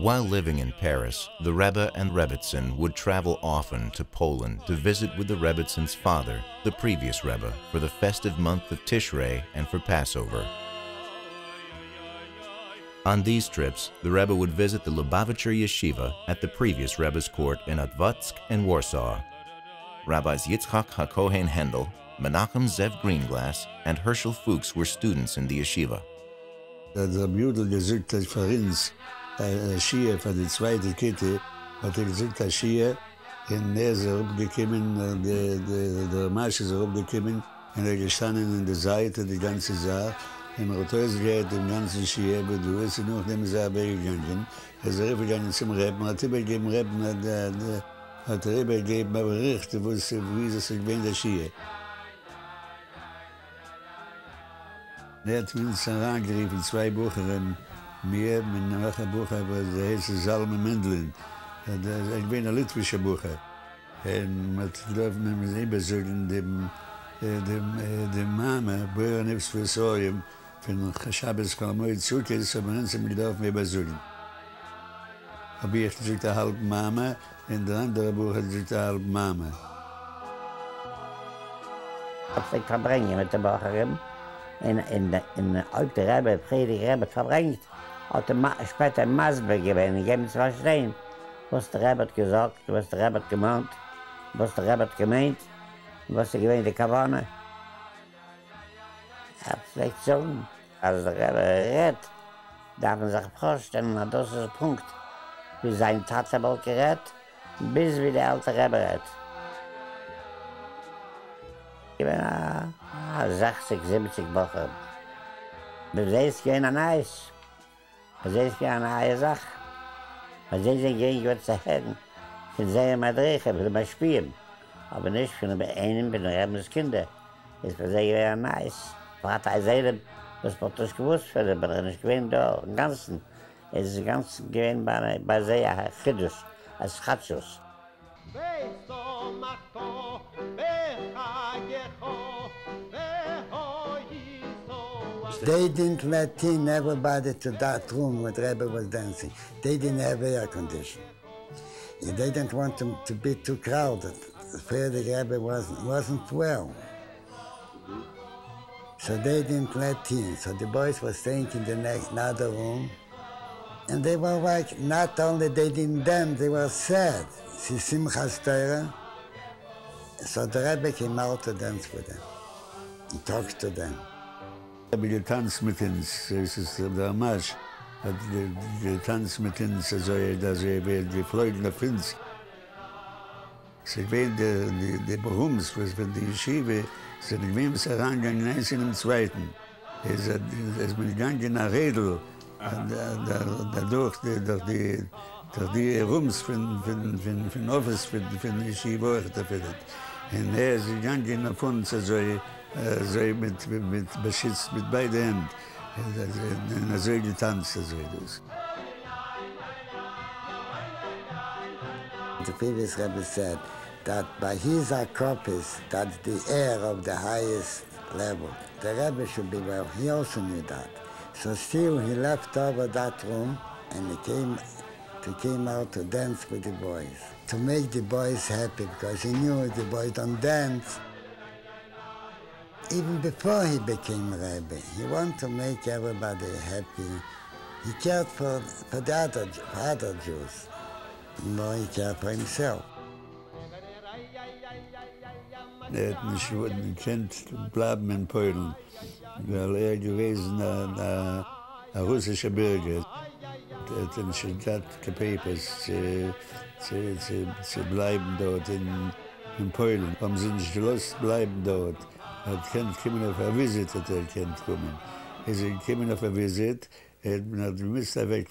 While living in Paris, the Rebbe and Rebbitzin would travel often to Poland to visit with the Rebbitzins' father, the previous Rebbe, for the festive month of Tishrei and for Passover. On these trips, the Rebbe would visit the Lubavitcher Yeshiva at the previous Rebbe's court in Otwock and Warsaw. Rabbis Yitzchak HaKohen Hendel, Menachem Zev Greenglass, and Hershel Fox were students in the yeshiva. Der Judel gesagt hat für uns, eine Schie für die zweite Kette, hat er gesagt, eine Schie, in der ist er aufgekommen, der Marsch ist er aufgekommen, und er gestanden in der Seite, die ganze Sache, in Rotois geht im ganzen Schie, aber du wirst noch dem Sache weggegangen, er ist er aufgegangen zum Reppen, hat er übergeben Reppen, hat er übergeben, aber richtig, wo es, wie es sich in der. Der ben een schon angegriffen, zwei Mendelen. Ich bin een Litvische En met dat nemen ze bezoeken de, eh, de, eh, de mama, Beuren heeft verzorgen. Van Shabbos kwam mooi zoek maar dus mensen mee bezoeken. Heb ik de halve mama en de andere boeken had de mama. Ik brengen met de in in in der alte Rebbe, Friedrich Rebbe verbringt, hat er ma, später ein gewesen, ich habe es verstehen, was der Rebbe hat gesagt, was der Rebbe hat gemeint, was der Rebbe hat gemeint, was er gewesen, die Kavane. Er hat vielleicht so, als der Rebbe redet, darf man sich vorstellen, das ist der Punkt, wie sein Tatzebel gerät, bis wie der alte Rebbe redet. Ich bin ah, 60, 70 Wochen. Wir sehen es gehen an Eis. Wir sehen es gehen an Eisach. Wir sehen sie gehen gut zu Hegen. Wir sehen mal drehen, wir mal spielen. Aber nicht, wir sind bei einem, wir haben das Kinder. Es war sehr gehen an Eis. Wir hatten ein er Seelen, was wir das gewusst haben, aber dann ist gewinnt da, im Ganzen. Es ist ganz gewinnt bei, bei sehr Chidus, als Chatschus. Weißt du, Mato, They didn't let in everybody to that room where Rebbe was dancing. They didn't have air conditioning. They didn't want them to be too crowded. The Rebbe wasn't, wasn't well. So they didn't let in. So the boys were staying in the next another room. And they were like, not only they didn't dance, they were sad. See Simchas. So the Rebbe came out to dance with them. He talked to them. Habe getanzt mit uns, es ist der Amash, hat getanzt mit uns, also dass er die Freude auf uns. Sie gewähnt die, Berums, was von der Yeshiva, sind gewähnt es herangegangen, eins in dem Zweiten. Es ist mir gegangen nach Redel, dadurch, durch die, durch die Rums von, von, von, von Office, von, von der Yeshiva, und er ist gegangen auf uns, also so mit, mit, beschützt mit beiden Händen. So getanzt, so das. The previous Rebbe said that by his akropis, that's the air of the highest level. The Rebbe should be well. He also knew that. So still he left over that room and he came, he came out to dance with the boys. To make the boys happy because he knew the boys don't dance, even before he became Rebbe, he wanted to make everybody happy. He cared for, for the other, for other Jews, more he cared for himself. Er hat nicht gekannt bleiben in Polen, weil er gewesen ein, ein, russischer Bürger. Er hat nicht gekannt, Papers zu, zu, zu, zu bleiben dort in, in Polen. Haben sie nicht gelöst bleiben dort. Hat kennt kommen auf a visit hat er kennt kommen. Er ist gekommen auf a visit, er hat er weg